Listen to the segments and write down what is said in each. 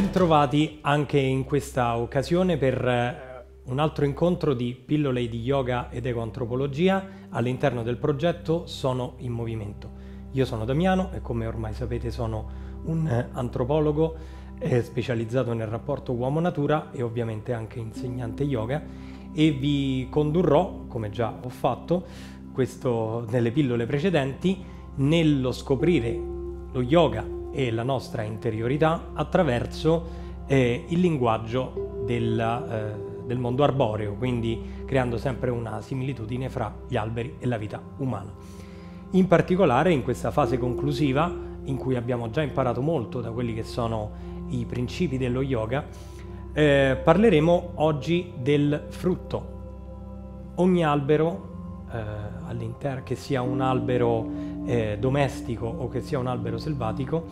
Bentrovati anche in questa occasione per eh, un altro incontro di pillole di yoga ed ecoantropologia all'interno del progetto Sono in Movimento. Io sono Damiano e come ormai sapete sono un eh, antropologo eh, specializzato nel rapporto uomo-natura e ovviamente anche insegnante yoga e vi condurrò, come già ho fatto questo nelle pillole precedenti, nello scoprire lo yoga e la nostra interiorità attraverso eh, il linguaggio del, eh, del mondo arboreo, quindi creando sempre una similitudine fra gli alberi e la vita umana. In particolare in questa fase conclusiva, in cui abbiamo già imparato molto da quelli che sono i principi dello yoga, eh, parleremo oggi del frutto. Ogni albero, eh, che sia un albero eh, domestico o che sia un albero selvatico,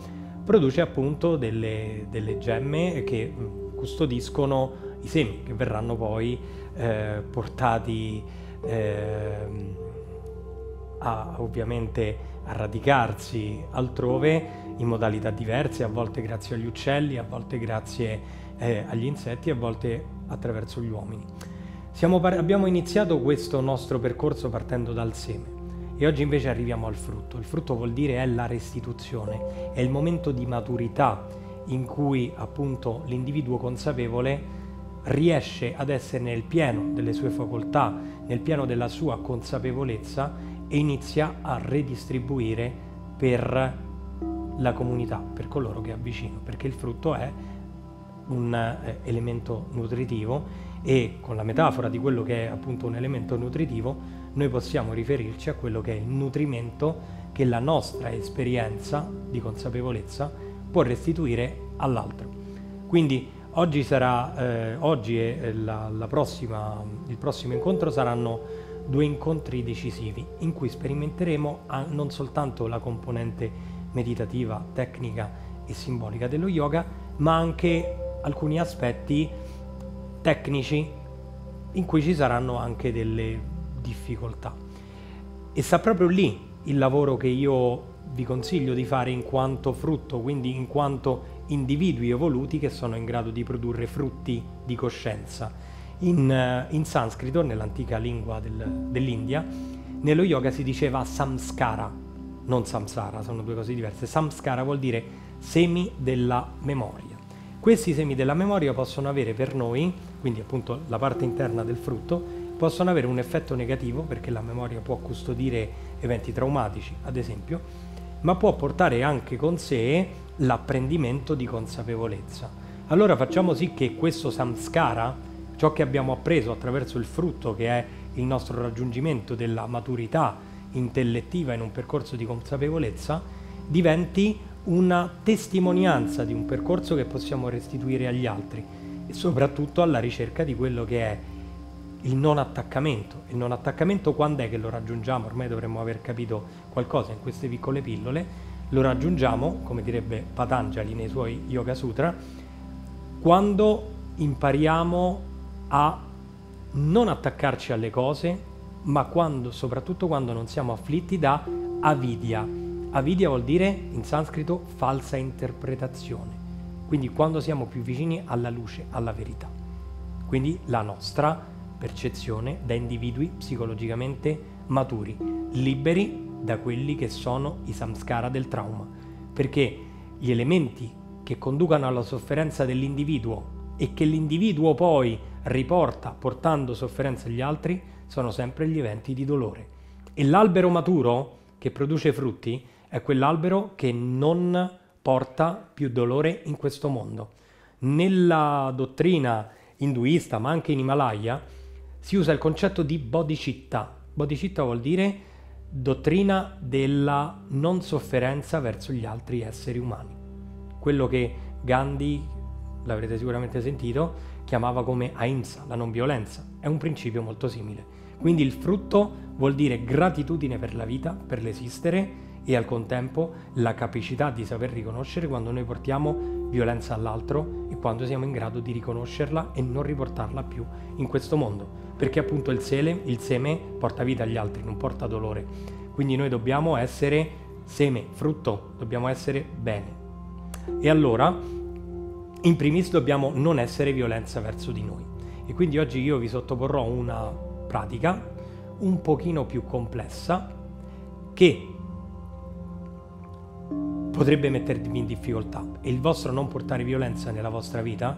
produce appunto delle, delle gemme che mm, custodiscono i semi che verranno poi eh, portati eh, a, ovviamente a radicarsi altrove in modalità diverse, a volte grazie agli uccelli, a volte grazie eh, agli insetti, a volte attraverso gli uomini. Siamo, abbiamo iniziato questo nostro percorso partendo dal seme e oggi invece arriviamo al frutto. Il frutto vuol dire è la restituzione, è il momento di maturità in cui appunto l'individuo consapevole riesce ad essere nel pieno delle sue facoltà, nel pieno della sua consapevolezza e inizia a redistribuire per la comunità, per coloro che è vicino, perché il frutto è un eh, elemento nutritivo e con la metafora di quello che è appunto un elemento nutritivo noi possiamo riferirci a quello che è il nutrimento che la nostra esperienza di consapevolezza può restituire all'altro. Quindi oggi, sarà, eh, oggi e la, la prossima, il prossimo incontro saranno due incontri decisivi in cui sperimenteremo non soltanto la componente meditativa, tecnica e simbolica dello yoga, ma anche alcuni aspetti tecnici in cui ci saranno anche delle difficoltà. E sta proprio lì il lavoro che io vi consiglio di fare in quanto frutto, quindi in quanto individui evoluti che sono in grado di produrre frutti di coscienza. In, eh, in sanscrito, nell'antica lingua del, dell'India, nello yoga si diceva samskara, non samsara, sono due cose diverse. Samskara vuol dire semi della memoria. Questi semi della memoria possono avere per noi, quindi appunto la parte interna del frutto, possono avere un effetto negativo perché la memoria può custodire eventi traumatici, ad esempio, ma può portare anche con sé l'apprendimento di consapevolezza. Allora facciamo sì che questo samskara, ciò che abbiamo appreso attraverso il frutto che è il nostro raggiungimento della maturità intellettiva in un percorso di consapevolezza, diventi una testimonianza di un percorso che possiamo restituire agli altri e soprattutto alla ricerca di quello che è il non attaccamento. Il non attaccamento quando è che lo raggiungiamo? Ormai dovremmo aver capito qualcosa in queste piccole pillole. Lo raggiungiamo, come direbbe Patanjali nei suoi Yoga Sutra, quando impariamo a non attaccarci alle cose, ma quando, soprattutto quando non siamo afflitti da avidya. Avidya vuol dire in sanscrito falsa interpretazione. Quindi quando siamo più vicini alla luce, alla verità. Quindi la nostra percezione da individui psicologicamente maturi, liberi da quelli che sono i samskara del trauma, perché gli elementi che conducano alla sofferenza dell'individuo e che l'individuo poi riporta portando sofferenza agli altri sono sempre gli eventi di dolore. E l'albero maturo che produce frutti è quell'albero che non porta più dolore in questo mondo. Nella dottrina induista, ma anche in Himalaya, si usa il concetto di bodhicitta. Bodhicitta vuol dire dottrina della non sofferenza verso gli altri esseri umani. Quello che Gandhi, l'avrete sicuramente sentito, chiamava come ahimsa, la non violenza. È un principio molto simile. Quindi il frutto vuol dire gratitudine per la vita, per l'esistere e al contempo la capacità di saper riconoscere quando noi portiamo violenza all'altro e quando siamo in grado di riconoscerla e non riportarla più in questo mondo perché appunto il, sele, il seme porta vita agli altri, non porta dolore. Quindi noi dobbiamo essere seme, frutto, dobbiamo essere bene. E allora in primis dobbiamo non essere violenza verso di noi. E quindi oggi io vi sottoporrò una pratica un pochino più complessa che potrebbe mettervi in difficoltà e il vostro non portare violenza nella vostra vita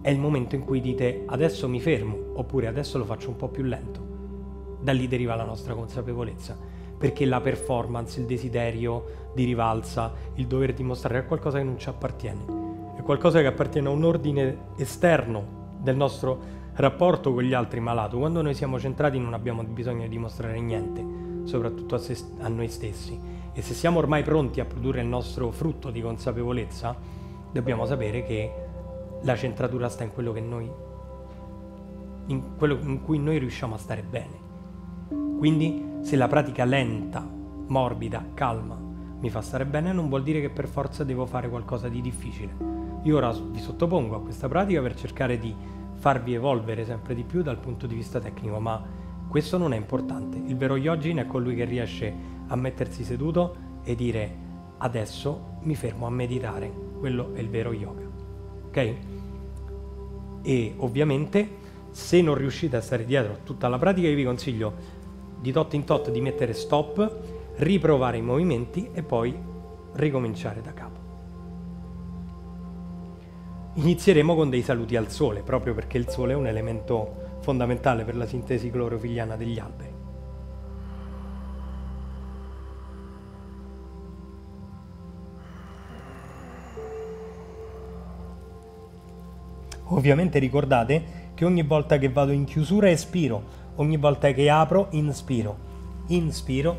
è il momento in cui dite adesso mi fermo oppure adesso lo faccio un po' più lento. Da lì deriva la nostra consapevolezza, perché la performance, il desiderio di rivalsa, il dover dimostrare è qualcosa che non ci appartiene è qualcosa che appartiene a un ordine esterno del nostro rapporto con gli altri malato. Quando noi siamo centrati non abbiamo bisogno di dimostrare niente, soprattutto a, se, a noi stessi. E se siamo ormai pronti a produrre il nostro frutto di consapevolezza, dobbiamo sapere che la centratura sta in quello, noi, in quello in cui noi riusciamo a stare bene. Quindi se la pratica lenta, morbida, calma mi fa stare bene, non vuol dire che per forza devo fare qualcosa di difficile io ora vi sottopongo a questa pratica per cercare di farvi evolvere sempre di più dal punto di vista tecnico, ma questo non è importante. Il vero yogin è colui che riesce a mettersi seduto e dire adesso mi fermo a meditare. Quello è il vero yoga. Ok? E ovviamente se non riuscite a stare dietro tutta la pratica, io vi consiglio di tot in tot di mettere stop, riprovare i movimenti e poi ricominciare da capo. Inizieremo con dei saluti al sole, proprio perché il sole è un elemento fondamentale per la sintesi clorofiliana degli alberi. Ovviamente ricordate che ogni volta che vado in chiusura espiro, ogni volta che apro inspiro, inspiro,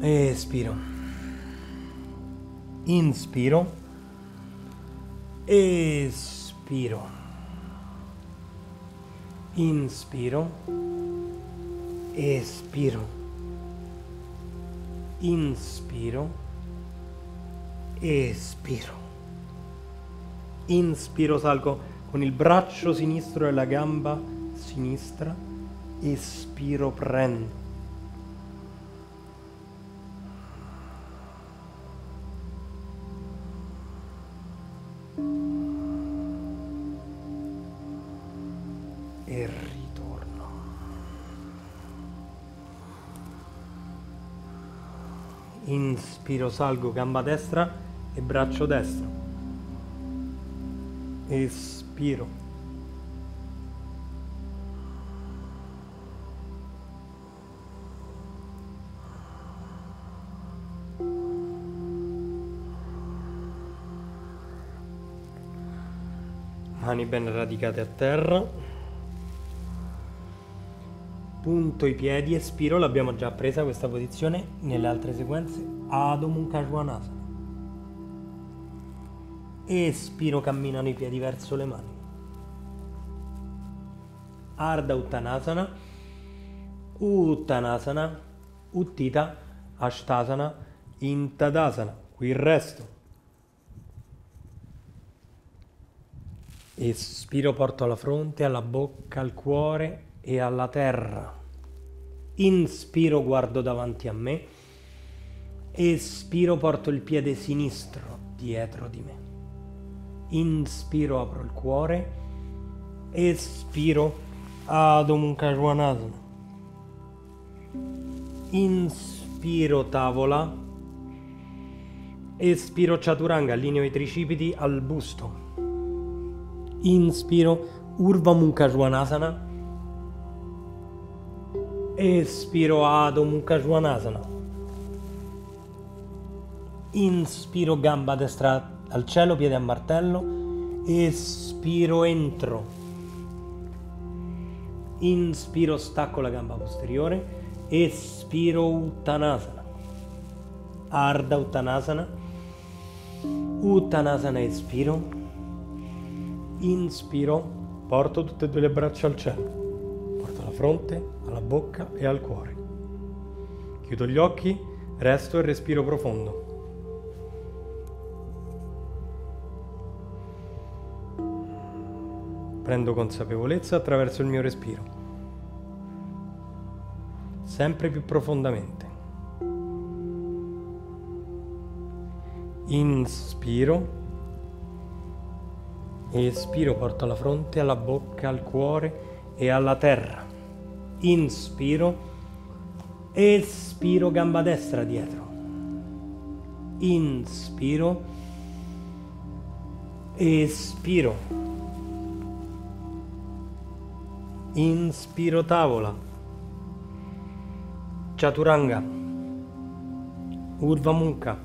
espiro, inspiro. Espiro, inspiro, espiro, inspiro, espiro. Inspiro, salgo con il braccio sinistro e la gamba sinistra, espiro, prendo Inspiro, salgo, gamba destra e braccio destro. Espiro. Mani ben radicate a terra punto i piedi, espiro, l'abbiamo già presa questa posizione nelle altre sequenze, Adho Mukha Svanasana. Espiro, camminano i piedi verso le mani. Ardha Uttanasana, Uttanasana, Uttita, Ashtasana, Intadasana. Qui il resto. Espiro, porto alla fronte, alla bocca, al cuore e alla terra. Inspiro, guardo davanti a me. Espiro, porto il piede sinistro dietro di me. Inspiro, apro il cuore. Espiro, Adho Mukha Svanasana. Inspiro, tavola. Espiro, chaturanga, allineo i tricipiti al busto. Inspiro, Urva Mukha Svanasana Espiro Adho Mukha Svanasana. Inspiro gamba destra al cielo, piede a martello. Espiro entro. Inspiro stacco la gamba posteriore. Espiro Uttanasana. Ardha Uttanasana. Uttanasana espiro. Inspiro. Porto tutte e due le braccia al cielo fronte, alla bocca e al cuore. Chiudo gli occhi, resto e respiro profondo. Prendo consapevolezza attraverso il mio respiro, sempre più profondamente. Inspiro, Espiro, porto alla fronte, alla bocca, al cuore e alla terra. Inspiro. Espiro, gamba destra dietro. Inspiro. Espiro. Inspiro tavola. Chaturanga. Urva Mukha.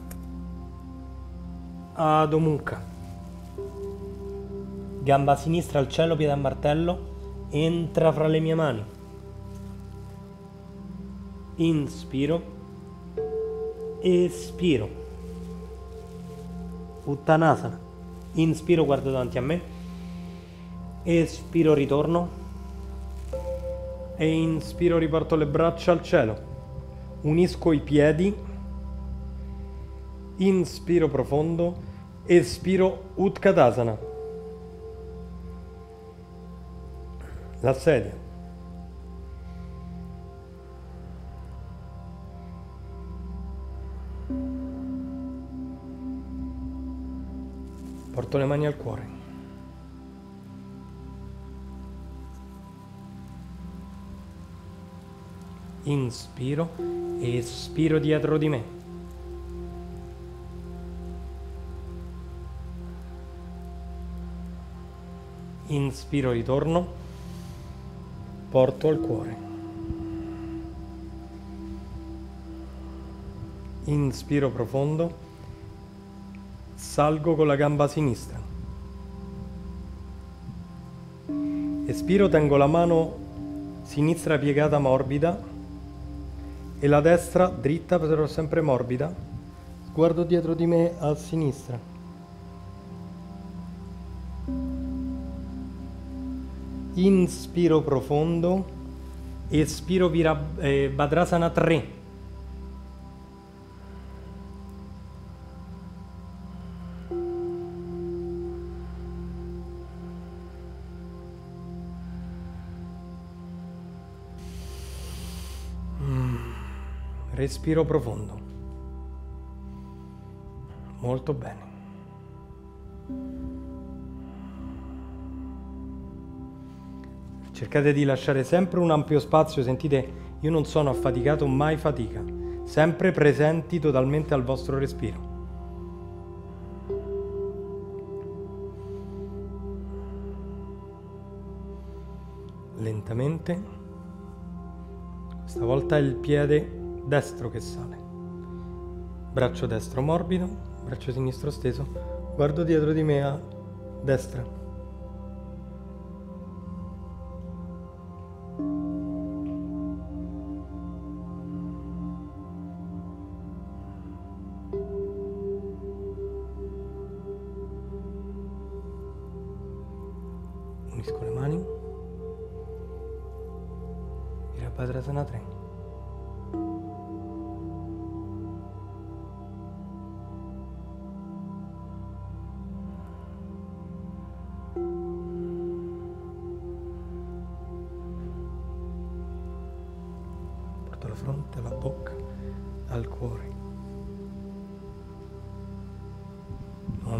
Adho Mukha. Gamba sinistra al cielo, piede a martello. Entra fra le mie mani. Inspiro. Espiro. Uttanasana. Inspiro, guardo davanti a me. Espiro, ritorno. E inspiro, riporto le braccia al cielo. Unisco i piedi. Inspiro profondo. Espiro, Utkatasana. La sedia. Porto le mani al cuore. Inspiro e espiro dietro di me. Inspiro, ritorno, porto al cuore. Inspiro profondo, salgo con la gamba sinistra. Espiro, tengo la mano sinistra piegata morbida e la destra dritta però sempre morbida. Guardo dietro di me a sinistra. Inspiro profondo, espiro Vira, eh, Badrasana 3. Respiro profondo. Molto bene. Cercate di lasciare sempre un ampio spazio, sentite, io non sono affaticato, mai fatica, sempre presenti totalmente al vostro respiro. Lentamente, stavolta il piede destro che sale. Braccio destro morbido, braccio sinistro steso. Guardo dietro di me a destra. Unisco le mani. Virabhadrasana 3.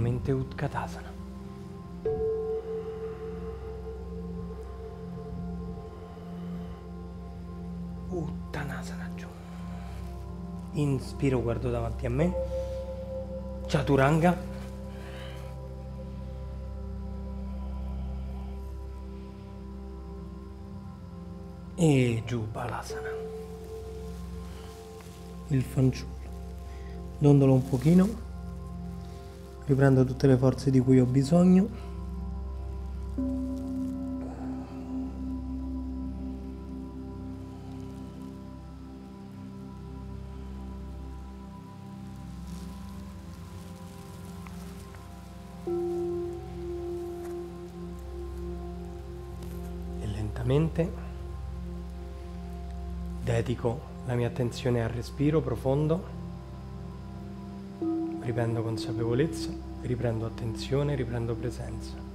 Nuovamente Utkatasana. Uttanasana giù. Inspiro, guardo davanti a me. Chaturanga. E giù Balasana il fanciullo. Dondolo un pochino, riprendo tutte le forze di cui ho bisogno. Lentamente dedico la mia attenzione al respiro profondo, riprendo consapevolezza, riprendo attenzione, riprendo presenza.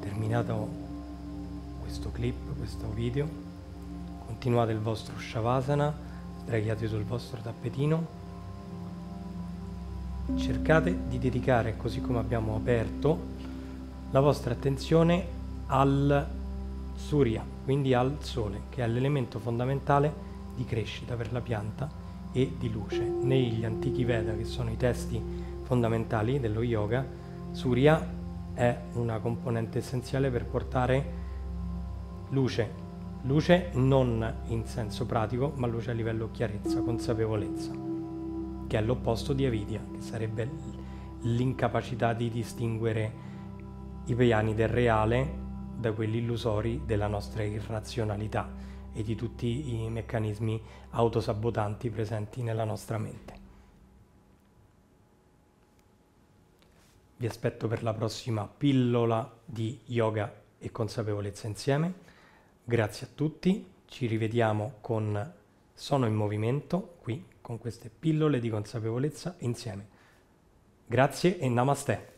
Terminato questo clip, questo video, Continuate il vostro Shavasana, sdraiati sul vostro tappetino. Cercate di dedicare, così come abbiamo aperto, la vostra attenzione al Surya, quindi al Sole, che è l'elemento fondamentale di crescita per la pianta e di luce. Negli antichi Veda, che sono i testi fondamentali dello yoga, Surya è una componente essenziale per portare luce, luce non in senso pratico, ma luce a livello chiarezza, consapevolezza, che è l'opposto di avidia, che sarebbe l'incapacità di distinguere i piani del reale da quelli illusori della nostra irrazionalità e di tutti i meccanismi autosabotanti presenti nella nostra mente. Vi aspetto per la prossima pillola di yoga e consapevolezza insieme. Grazie a tutti, ci rivediamo con Sono in movimento qui con queste pillole di consapevolezza insieme. Grazie e namaste.